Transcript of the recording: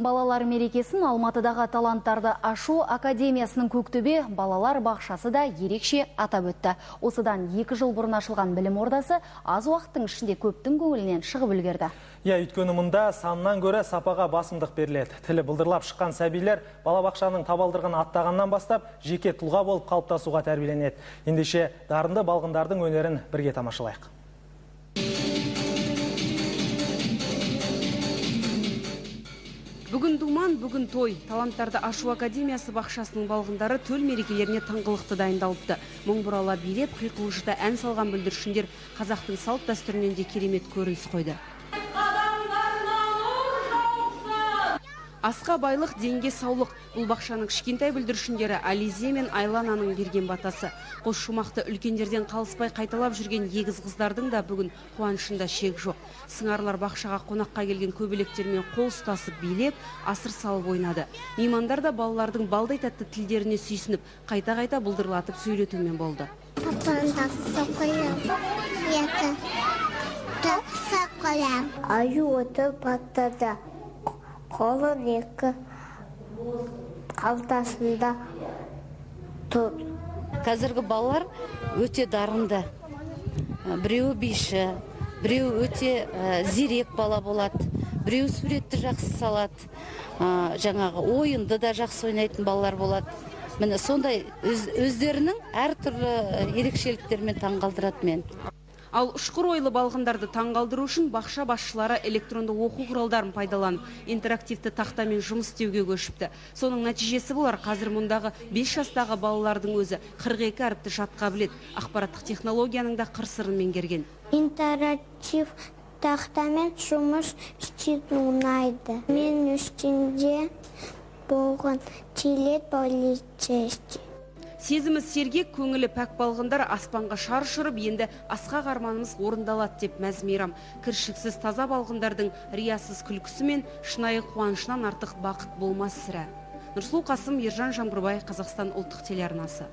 Балалар мерекесін Алматыдағы таланттарды ашу академиясының көктөбе балалар бақшасы да ерекше атап өтті. Осыдан екі жыл бұрын ашылған білім ордасы аз уақыттың ішінде көптің көңілінен шығып үлгерді. Иә, өйткені мұнда саннан көрі сапаға басымдық беріледі. Тілі бұлдырлап шыққан сәбилер балабақшаның табалдырғын аттағаннан бастап жеке тұлға болып қалыптасуға тәрбиеленеді. Ендеше дарынды балғындардың өнерін бірге тамашалайық. Думан, бүгін той. Таланттарды ашу академиясы бақшасының балғындары төл мерекелеріне тыңғылықты дайындалыпты. Мың бұрала билеп, қиқылжыда ән салған бүлдіршіндер қазақтың салт дәстүрінен де керемет көрініс қойды. Асқа байлық, денге саулық. Бұл бақшаның кішкентай бүлдіршіндері Ализе мен Айлананың берген батасы. Қос шумақты үлкендерден қалыспай қайталап жүрген егіз қыздардың да бүгін қуанышында шек жоқ. Сыңарлар бақшаға қонаққа келген көбелектермен қол ұстасып билеп, асыр салып ойнады. Меймандар да балалардың балдай тәтті тілдеріне сүйсініп, қайта-қайта бұлдырлатып сөйлетумен болды. Аю отыр қолын екі қалтасында тұр. Қазіргі балалар өте дарынды. Біреуі биші біреуі өте зерек бала болады біреуі суретті жақсы салады. Жаңағы ойынды да жақсы ойнайтын балалар болады. Міне сондай өздерінің әртүрлі ерекшеліктерімен таңғалдырады мен Ал ұшқыр ойлы балғындарды таңғалдыру үшін бақша басшылары электронды оқу құралдарын пайдаланып, интерактивті тақтамен жұмыс істеуге көшіпті. Соның нәтижесі болар қазір мұндағы 5 жастағы балалардың өзі 42 әріпті жатқа білет. Ақпараттық технологияның да қыр-сырын меңгерген. Интерактив тақтамен жұмыс істейтін ұнайды. Мен үстінде болған телет полицейский Сезімі сергек, көңілі пәк балғындар аспанға шар ұшырып, енді асқақ арманымыз орындалады деп мәз мейрам. Кіршіксіз таза балғындардың риясыз күлкісі мен шынайы қуанышынан артық бақыт болмас сірә. Нұрсұлу Қасым, Ержан Жаңбырбай, Қазақстан ұлттық телеарнасы.